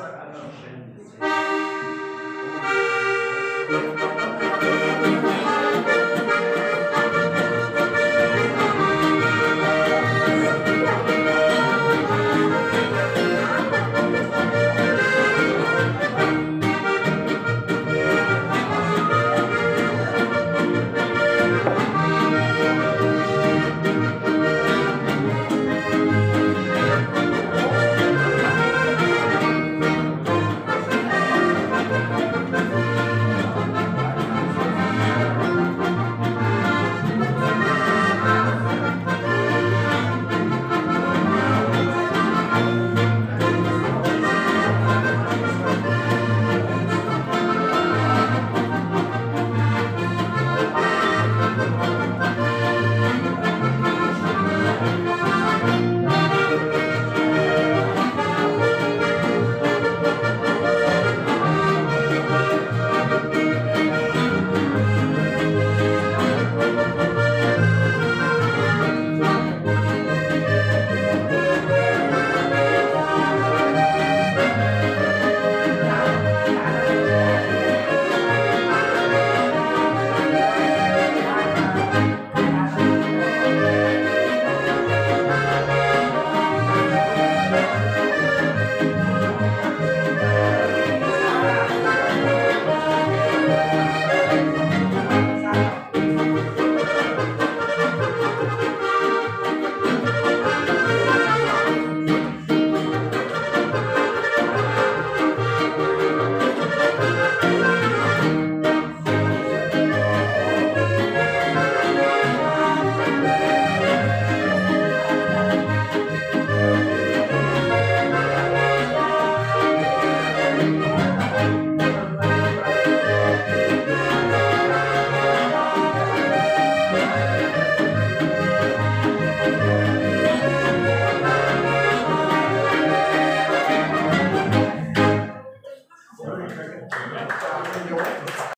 ganz an anderen Stellen gesehen.